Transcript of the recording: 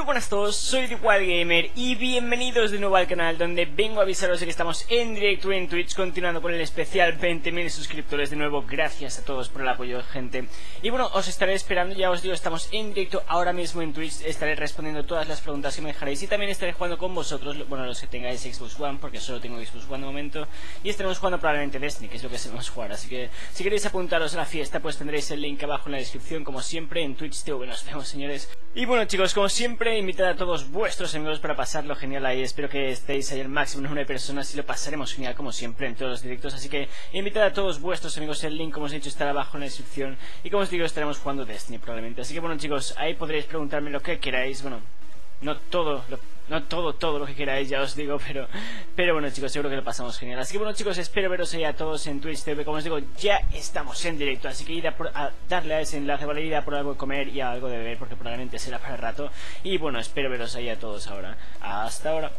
Muy buenas a todos, soy The Gamer y bienvenidos de nuevo al canal donde vengo a avisaros de que estamos en directo en Twitch continuando con el especial 20.000 suscriptores de nuevo, gracias a todos por el apoyo gente. Y bueno, os estaré esperando, ya os digo, estamos en directo ahora mismo en Twitch, estaré respondiendo todas las preguntas que me dejaréis y también estaré jugando con vosotros, bueno los que tengáis Xbox One porque solo tengo Xbox One de momento y estaremos jugando probablemente Destiny, que es lo que sabemos jugar, así que si queréis apuntaros a la fiesta pues tendréis el link abajo en la descripción como siempre en Twitch TV, nos vemos señores. Y bueno chicos, como siempre, invitad a todos vuestros amigos para pasarlo genial ahí. Espero que estéis ahí el máximo número de personas y lo pasaremos genial como siempre en todos los directos. Así que invitad a todos vuestros amigos. El link, como os he dicho, estará abajo en la descripción. Y como os digo, estaremos jugando Destiny probablemente. Así que bueno chicos, ahí podréis preguntarme lo que queráis. Bueno, no todo lo no todo, todo lo que queráis, ya os digo, pero, pero bueno chicos, seguro que lo pasamos genial. Así que bueno chicos, espero veros ahí a todos en Twitch TV, como os digo, ya estamos en directo, así que id a, darle a ese enlace, vale, id a por algo de comer y a algo de beber, porque probablemente será para el rato. Y bueno, espero veros ahí a todos ahora. Hasta ahora.